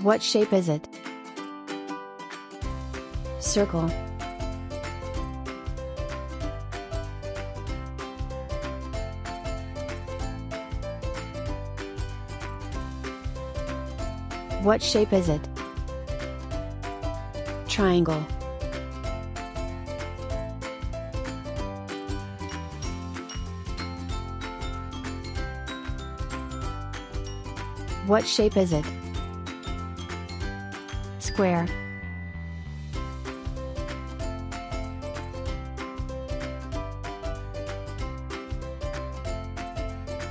What shape is it? Circle. What shape is it? Triangle. What shape is it?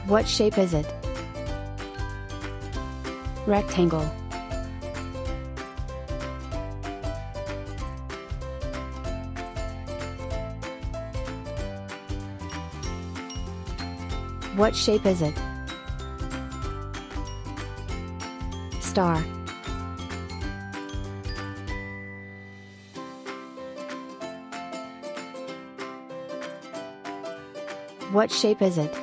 What shape is it? Rectangle. What shape is it? Star. What shape is it?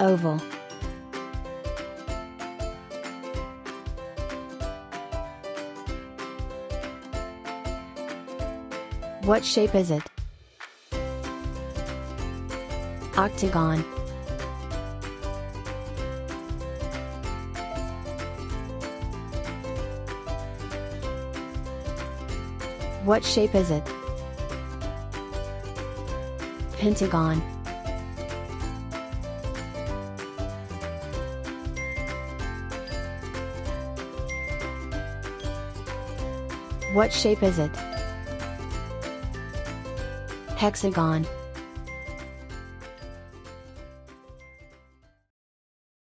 Oval. What shape is it? Octagon. What shape is it? Pentagon. What shape is it? Hexagon.